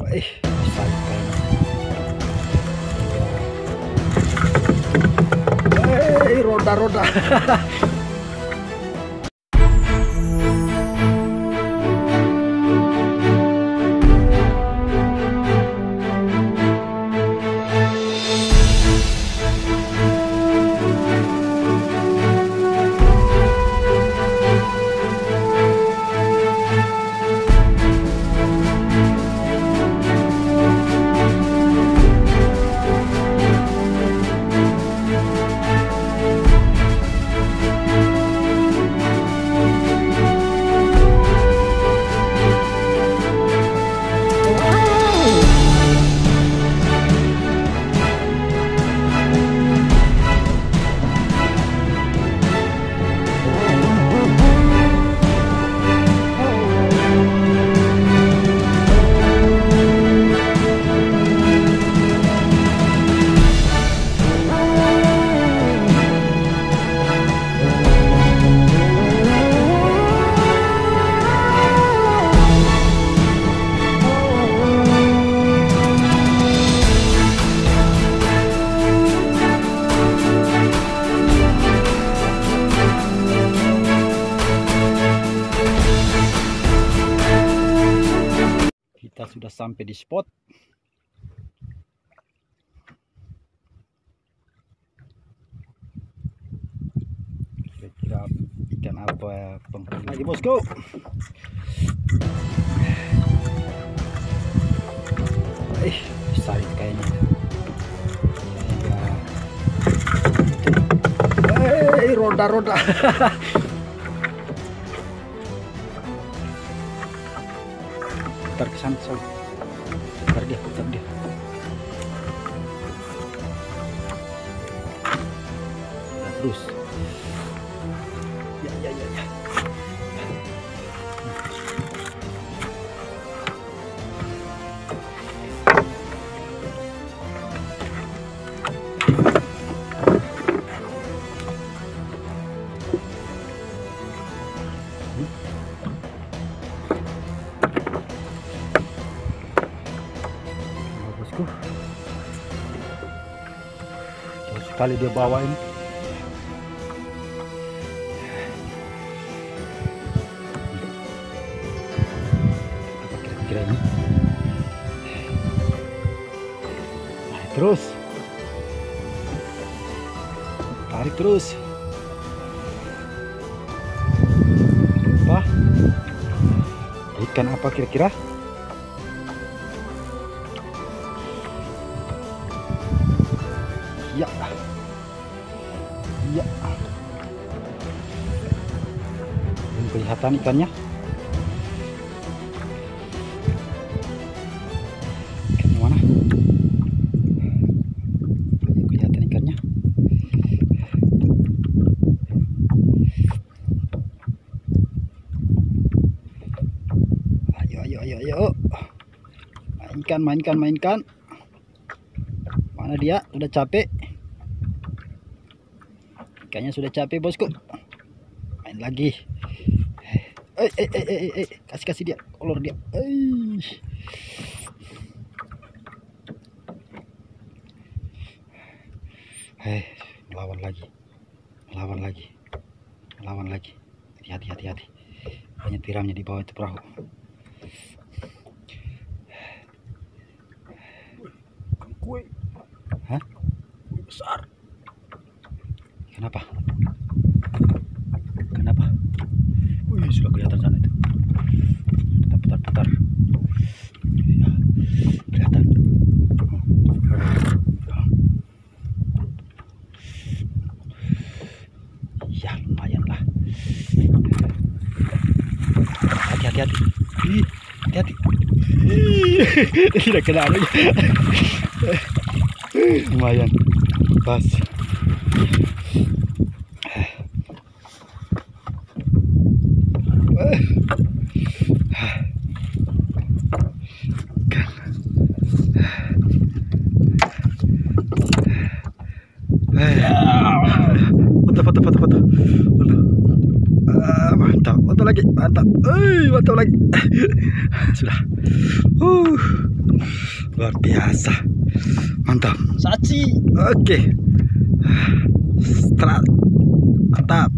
Eh, sampai. Eh, roda-roda. Kita sudah sampai di spot. Kira-kira ikan apa penghuni lagi bosku? Eh, besar itu kayaknya. Ya. Eh, roda-roda. putar ke sana sob. putar dia putar dia terus sekali dia bawa ini apa kira-kira ini? Terus. Tarik terus. Apa? Ikan apa kira-kira Ya. Ya. Belum kelihatan ikannya. Ikannya mana? Belum kelihatan ikannya. Ayo, ayo, ayo, ayo. Mainkan, mainkan, mainkan. Mana dia? Udah capek. Ikannya sudah capek bosku. Main lagi. Eh, eh, eh, eh, eh, eh. kasih kasih dia, kolor dia. Eh. Eh, melawan lagi, melawan lagi, melawan lagi. Hati-hati, hati-hati. Banyak tiramnya di bawah itu perahu. kue Hah? kue besar Kenapa? Kenapa? Wih, sudah kelihatan sana itu. Kita putar-putar. Ya, kelihatan. Ya, lumayan lah. Hati-hati, hati. Ih, hati-hati. Ih, Tidak kena lagi. Lumayan. Pas. Foto, foto, foto, foto. Foto. Ah, mantap, foto lagi, mantap. Eh, mantap lagi. Sudah. Uh, luar biasa mantap Saci. oke Strat. mantap